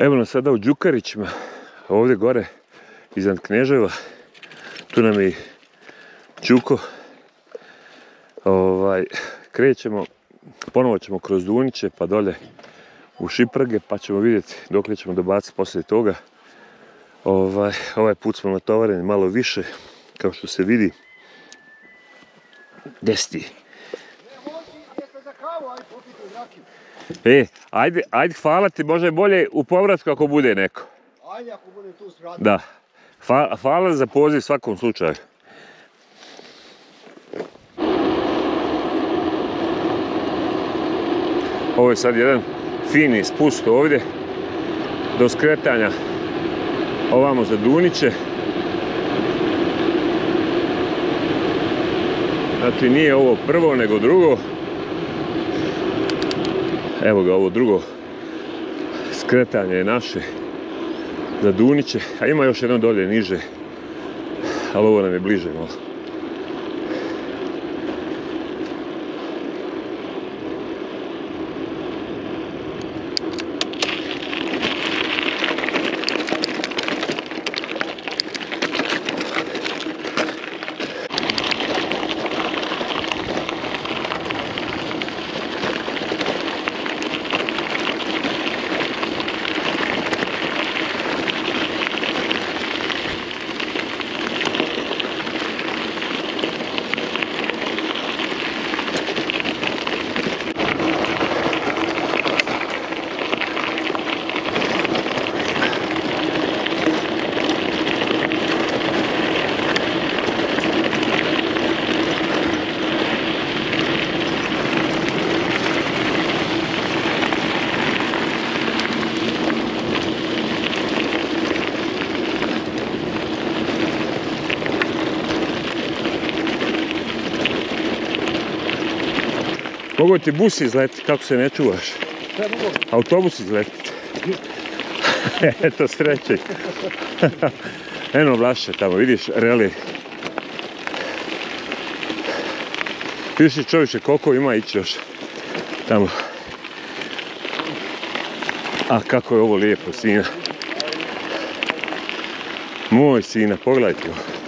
Evo nas sada u Đukarićima, ovdje gore iznad Kneževa. Tu nam je Đuko. Ovaj, krećemo, ponovo ćemo kroz Duniće pa dolje u Šiprage pa ćemo vidjeti dok li ćemo dobaciti poslije toga. Ovaj, ovaj put smo natovareni malo više, kao što se vidi. Gdje si ti? E, ajde, ajde hvala ti, možda je bolje u povratku ako bude neko. Ajde ako bude tu strada. Da. Fa- hvala za poziv svakom slučaju. Ovo je sad jedan fini spust ovdje do skretanja ovamo za Duniće. Znači nije ovo prvo nego drugo. Evo ga ovo drugo skretanje je naše za Duniće, a ima još jedno dolje niže, ali ovo nam je bliže malo. Mogu ti bus izletiti kako se ne čuvaš. Autobus izletiti. Eto sreće. Eno vlaše tamo, vidiš, reli. Piši čovječe koliko ima ići još tamo. A kako je ovo lijepo, sina. Moj sina, pogledajte ovo.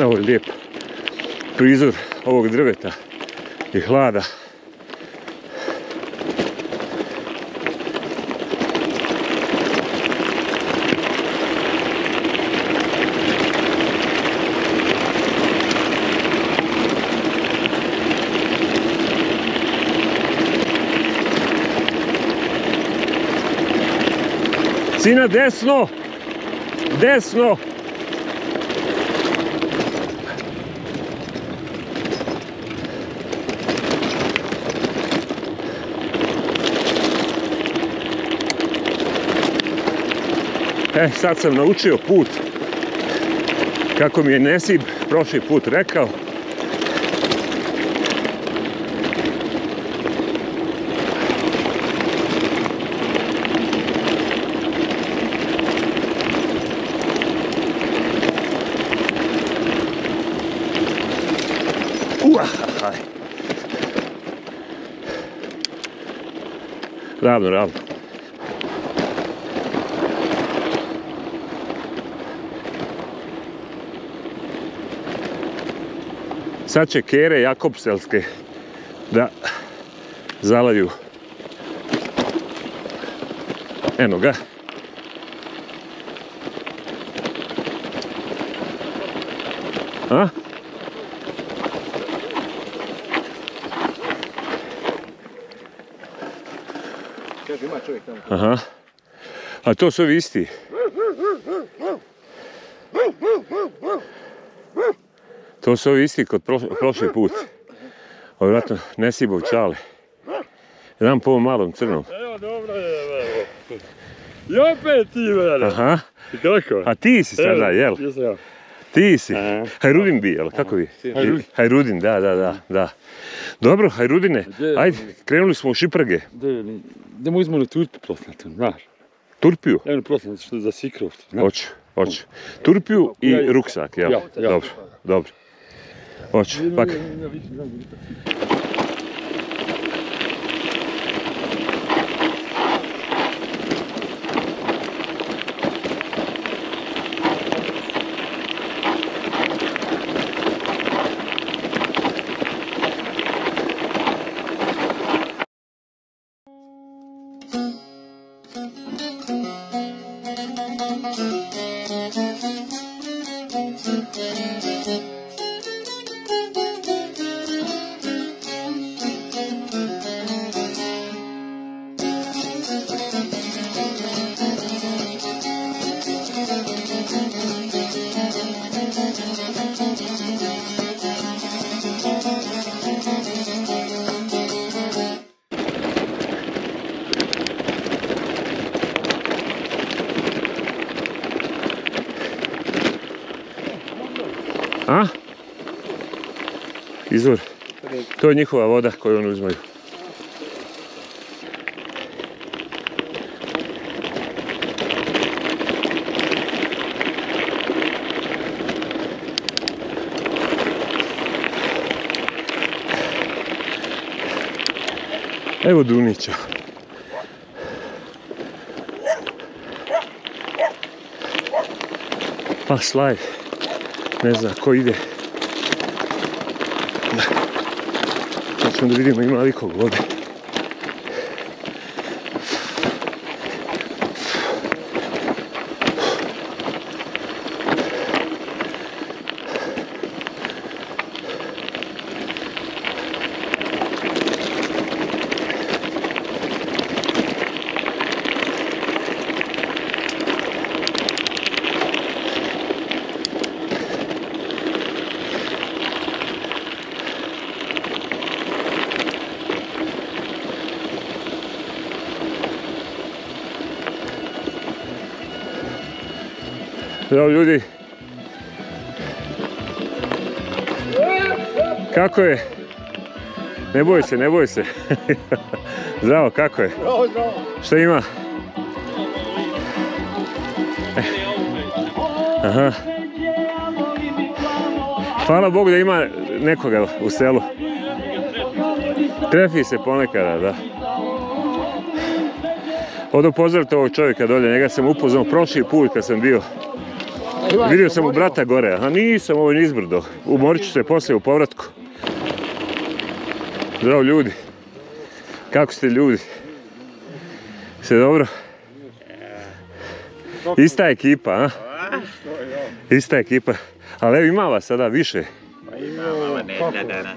Je lijep prizor ovog drveta i hlada. Sina desno! Desno! E, sad sam naučio put kako mi je Nesib prošli put rekao. Ravno, ravno. Sad će kere Jakobselske da zalaju. Eno ga. A? Kaže, ima čovjek tamo. Aha. A to su ovi isti. To su ovi isti kod proš- prošli put. Ovo je vjerojatno Nesibov čale. Jedan po ovom malom crnom. Evo, dobro je, evo. I opet ti, vele. Aha. I kako? A ti si sada, jel? Jesam ja. Ti si. Aha. Hajrudin bi, jel? Kako bi? Hajrudin. Hajrudin, da, da, da, da. Dobro, Hajrudine, Gdje ajde, krenuli smo u Šiprage. De mu izmonu turpi prosnati, znaš. Turpiju? Evo prosnati što je za sikroft, znaš. Hoću, hoću. Turpiju i ruksak, jel? Ja, ja. Dobro, dobro. Chodź, pak. Thank you. A? Izvor. To je njihova voda koju oni uzmaju. Evo Dunića. Pa slaj. Ne znam ko ide. Da. Sad ćemo da vidimo ima li ikog vode. Zdravo ljudi. Kako je? Ne boj se, ne boj se. Zdravo, kako je? Bravo, zdravo. Šta ima? Aha. Hvala Bogu da ima nekoga u selu. Trefi se ponekada, da. Odo pozdravite ovog čovjeka dolje, njega sam upoznao prošli put kad sam bio. Vidio sam u brata gore, a nisam ovo ni izbrdo. Umorit ću se poslije u povratku. Zdravo ljudi. Kako ste ljudi? Sve dobro? Ista ekipa, a? Ista ekipa. Ali evo ima vas sada više.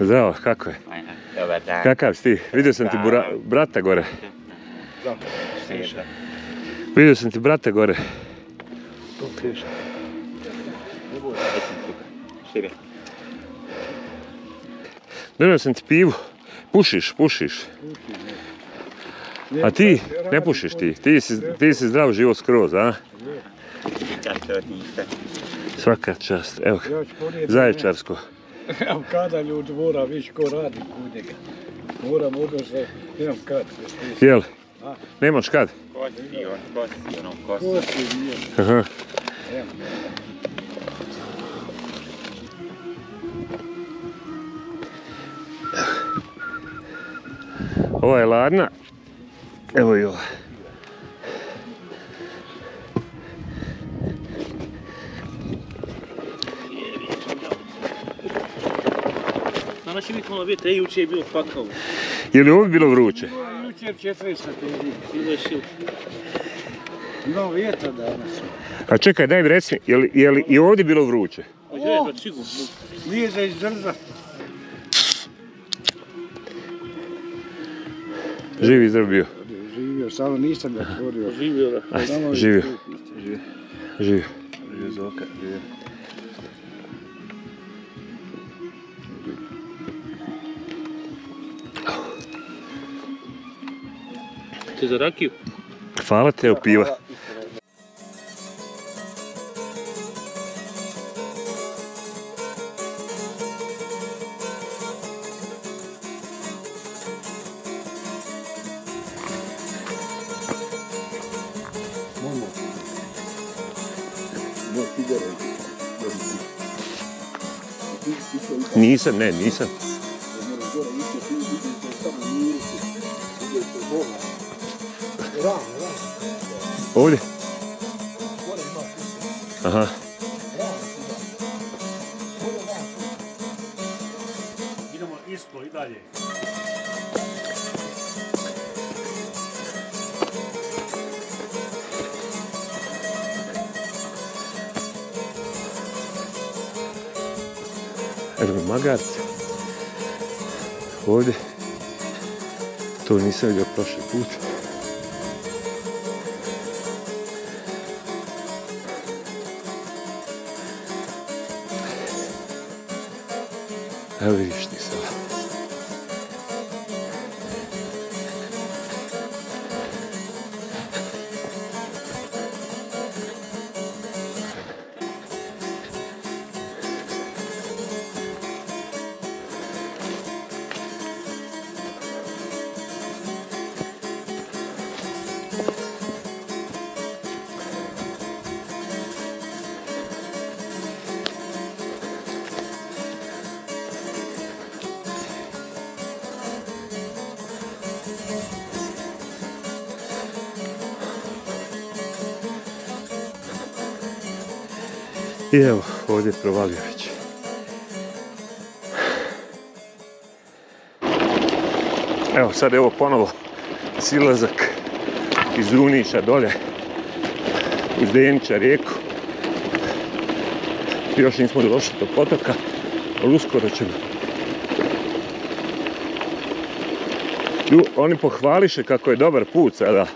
Zdravo, kako je? Kakav si ti? Vidio sam ti bura- brata gore. Vidio sam ti brata gore. Šire. Donio sam ti pivu. Pušiš, pušiš. A ti, ne pušiš ti. Ti si, ti si zdrav život skroz, a? Svaka čast. Evo, zaječarsko. Evo kada ljudi mora, viš ko radi kod njega. Moram odnosno, nemam kad. Jel? Nemaš kad? Kosi, on, kosi, ono, kosi. Ko si nije? Aha. Ova je ladna. Evo i ova. Danas će biti malo vjetra, i jučer je bilo pakao. Je li ovdje bilo vruće? Jučer 4 stepeni. Bilo je sil. Imamo vjetra danas. A čekaj, daj mi reci, je li, je li i ovdje bilo vruće? Pa je, pa sigurno. Nije za izdržat. Živi zdrav bio. Živio, samo nisam ga otvorio. Živio da. Živio, živio. Živio Zoka, živio. Te za rakiju? Hvala te, evo piva. Nisam, ne, nisam. Ovdje? Ga magarci. Ovdje. To nisam vidio prošli put. Evo vidiš ti I evo, ovdje je provalio već. Evo sad evo ponovo silazak iz Runića dolje uz Denića rijeku. Još nismo došli do potoka, ali uskoro ćemo. Oni pohvališe kako je dobar put sada.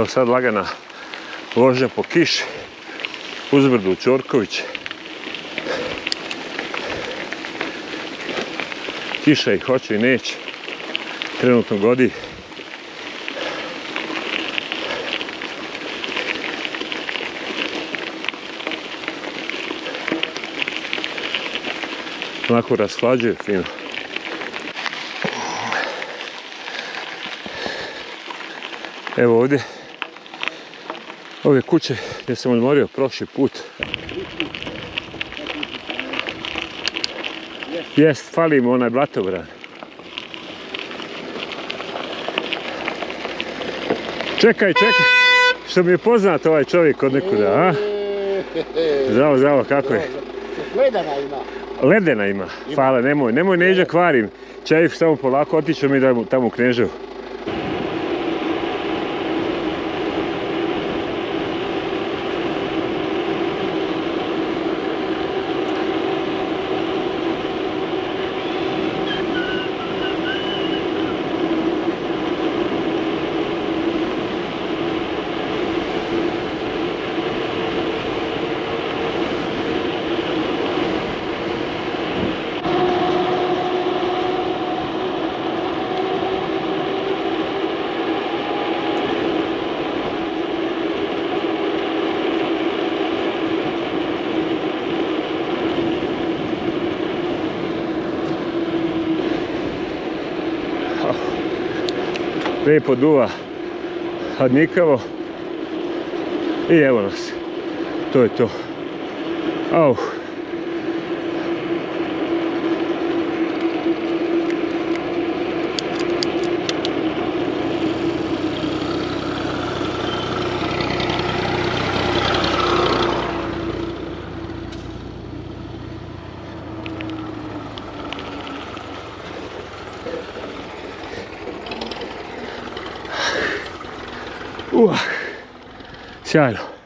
Evo sad lagana vožnja po kiši. Uzbrdu u Ćorković. Kiša ih hoće i neće. Trenutno godi. Onako rashlađuje fino. Evo ovdje, ove kuće gdje sam odmorio prošli put. Jest, fali mu onaj blatobran. Čekaj, čekaj, što mi je poznat ovaj čovjek od nekuda, a? Zdravo, zdravo, kako je? Ledana ima. Ledena ima, hvala, nemoj, nemoj neđa kvarim. Čajif samo polako otiću mi da tamo u Kneževu. Lijepo duva hadnikavo. I evo nas. To je to. Au. 下来了